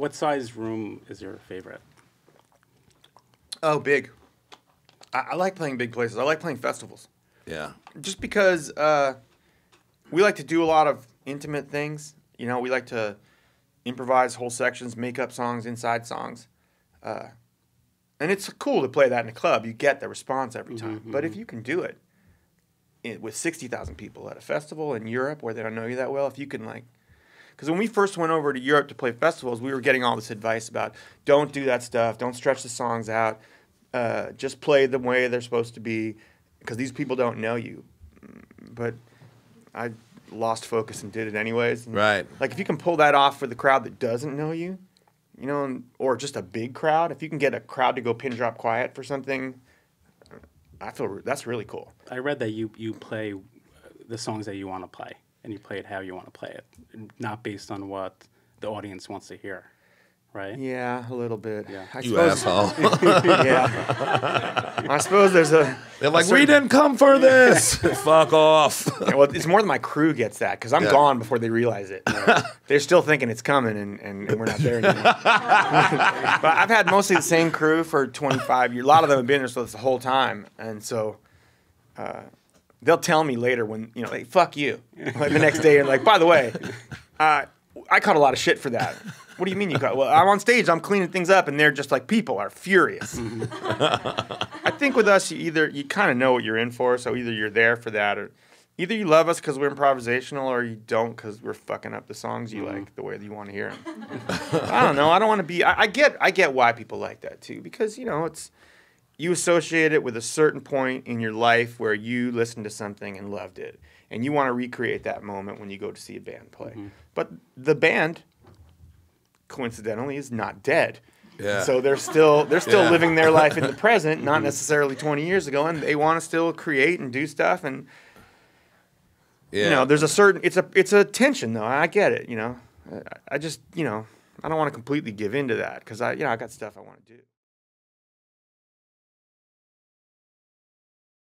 What size room is your favorite? Oh, big. I, I like playing big places. I like playing festivals. Yeah. just because uh, we like to do a lot of intimate things. You know, we like to improvise whole sections, make up songs inside songs, uh, and it's cool to play that in a club. You get the response every time. But if you can do it, it with sixty thousand people at a festival in Europe where they don't know you that well, if you can like. Because when we first went over to Europe to play festivals, we were getting all this advice about don't do that stuff, don't stretch the songs out, uh, just play the way they're supposed to be, because these people don't know you but I lost focus and did it anyways. And, Right. Like if you can pull that off for the crowd that doesn't know you, you know, or just a big crowd, if you can get a crowd to go pin drop quiet for something, I feel re- that's really cool. I read that you you play the songs that you want to play, and you play it how you want to play it, not based on what the audience wants to hear, right? Yeah, a little bit. Yeah. I You suppose, asshole. Yeah. I suppose there's a. They're like, a certain- we didn't come for this. Fuck off. Yeah, well, it's more than my crew gets that because I'm Yeah. gone before they realize it. They're still thinking it's coming, and, and, and we're not there anymore. but I've had mostly the same crew for 25 years. A lot of them have been there for the whole time, and so uh, they'll tell me later when you know, like, "Fuck you," like the next day, and like, by the way, uh, I caught a lot of shit for that. What do you mean you caught? Well, I'm on stage, I'm cleaning things up, and they're just like, people are furious. I think with us, you either you kind of know what you're in for, so either you're there for that, or either you love us because we're improvisational, or you don't because we're fucking up the songs you like the way that you want to hear them. I don't know. I don't want to be. I, I get. I get why people like that too, because you know it's you associate it with a certain point in your life where you listened to something and loved it, and you want to recreate that moment when you go to see a band play. Mm-hmm. But the band, coincidentally, is not dead. Yeah. So they're still they're still Yeah. living their life in the present, not mm-hmm. necessarily 20 years ago, and they want to still create and do stuff. And Yeah. you know, there's a certain it's a it's a tension though. I get it. You know, I, I just you know I don't want to completely give in to that because I you know I got stuff I want to do.